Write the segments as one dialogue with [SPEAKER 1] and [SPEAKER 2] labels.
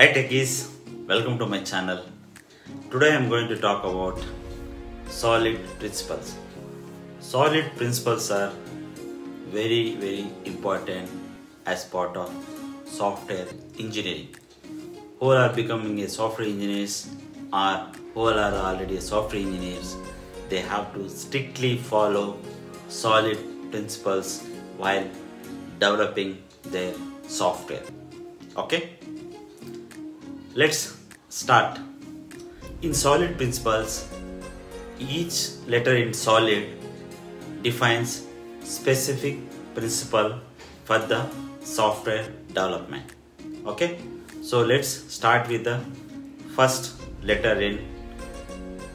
[SPEAKER 1] Hi techies, welcome to my channel. Today I am going to talk about solid principles. Solid principles are very very important as part of software engineering. Who are becoming a software engineers or who are already software engineers, they have to strictly follow solid principles while developing their software. Okay? Let's start. In solid principles, each letter in solid defines specific principle for the software development. Okay? So let's start with the first letter in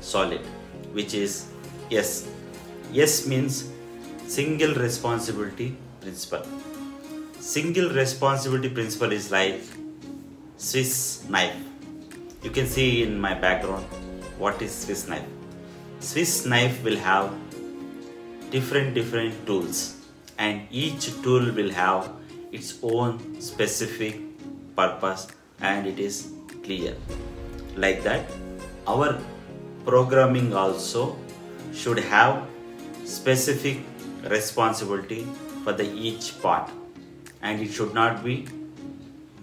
[SPEAKER 1] solid, which is S. S means single responsibility principle. Single responsibility principle is like Swiss knife. You can see in my background what is Swiss knife. Swiss knife will have different different tools and each tool will have its own specific purpose and it is clear. Like that our programming also should have specific responsibility for the each part and it should not be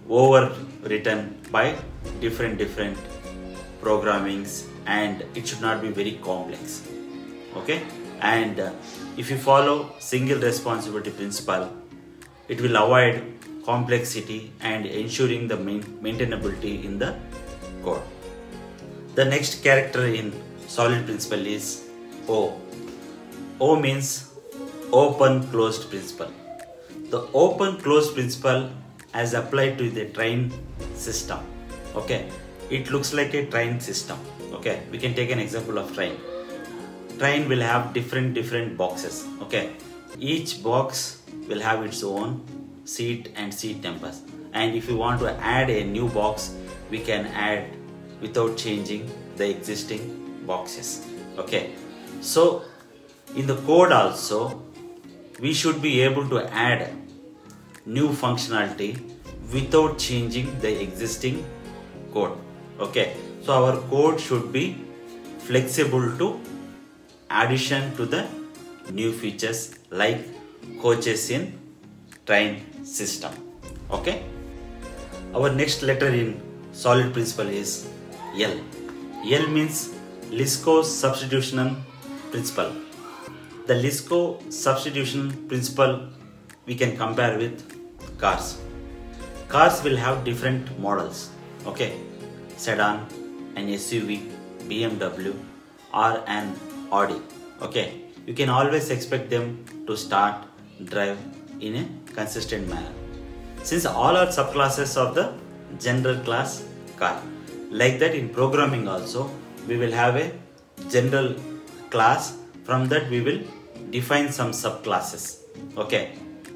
[SPEAKER 1] overwritten by different different programmings and it should not be very complex. Okay? And uh, if you follow single responsibility principle it will avoid complexity and ensuring the main maintainability in the code. The next character in solid principle is o. O means open closed principle. The open closed principle as applied to the train system. Okay? It looks like a train system. Okay? We can take an example of train. Train will have different different boxes. Okay? Each box will have its own seat and seat numbers. And if you want to add a new box we can add without changing the existing boxes. Okay? So in the code also we should be able to add new functionality without changing the existing code. Okay. So our code should be flexible to addition to the new features like coaches in train system. Okay. Our next letter in solid principle is l. L means Liskov substitution principle. The Liskov substitution principle we can compare with cars. Cars will have different models okay? Sedan an suv bmw or an audi okay? You can always expect them to start drive in a consistent manner. Since all are subclasses of the general class car like that in programming also we will have a general class. From that we will define some subclasses okay?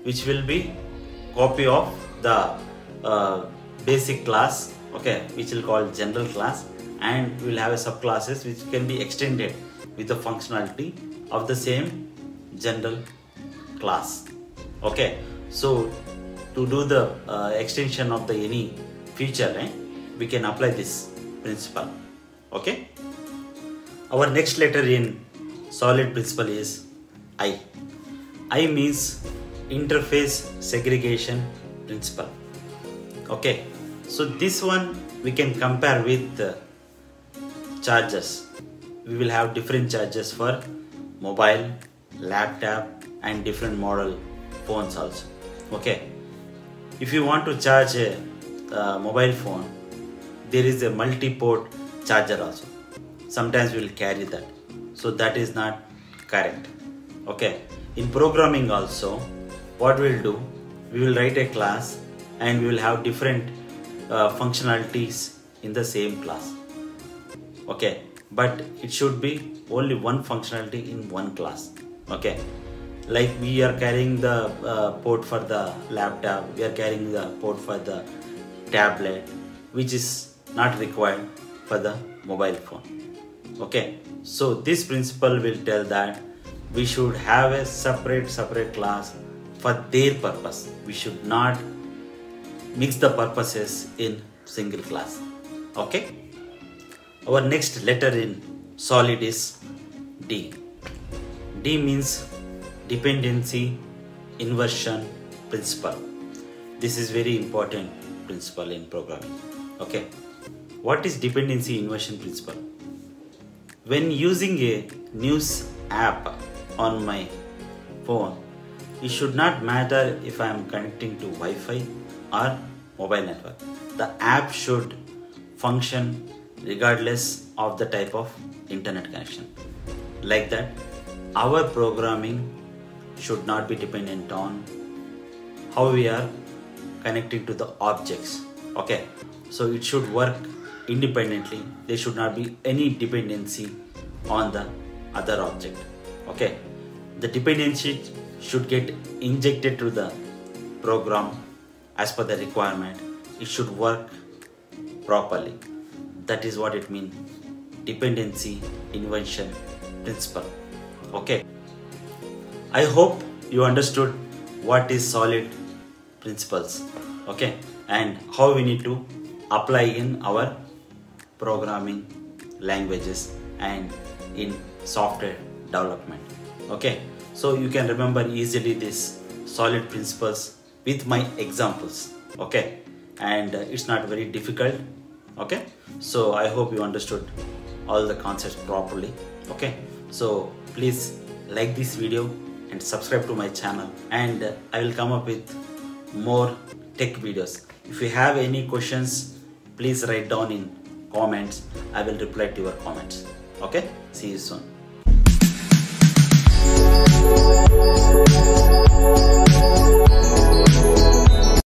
[SPEAKER 1] Which will be copy of the uh, basic class okay which will call general class and we will have a subclasses which can be extended with the functionality of the same general class okay. So to do the uh, extension of the any feature eh, we can apply this principle okay. Our next letter in solid principle is i. I means interface segregation principle. Okay so this one we can compare with uh, chargers. We will have different chargers for mobile laptop and different model phones also. Okay if you want to charge a uh, mobile phone there is a multi-port charger also. Sometimes we will carry that. So that is not correct okay in programming also what we'll do we will write a class and we will have different uh, functionalities in the same class. Okay but it should be only one functionality in one class. Okay like we are carrying the uh, port for the laptop we are carrying the port for the tablet which is not required for the mobile phone. Okay so this principle will tell that we should have a separate separate class for their purpose. We should not mix the purposes in single class. Okay? Our next letter in solid is d. D means dependency inversion principle. This is very important principle in programming. Okay? What is dependency inversion principle? When using a news app on my phone it should not matter if i am connecting to wi-fi or mobile network. The app should function regardless of the type of internet connection. Like that our programming should not be dependent on how we are connecting to the objects okay? So it should work independently. There should not be any dependency on the other object okay? The dependency should get injected to the program as per the requirement. It should work properly. That is what it means. Dependency inversion principle. Okay. I hope you understood what is solid principles. Okay. And how we need to apply in our programming languages and in software development. Okay so you can remember easily this solid principles with my examples okay? And uh, it's not very difficult okay? So i hope you understood all the concepts properly okay? So please like this video and subscribe to my channel. And uh, i will come up with more tech videos. If you have any questions please write down in comments. I will reply to your comments okay? See you soon Thank you.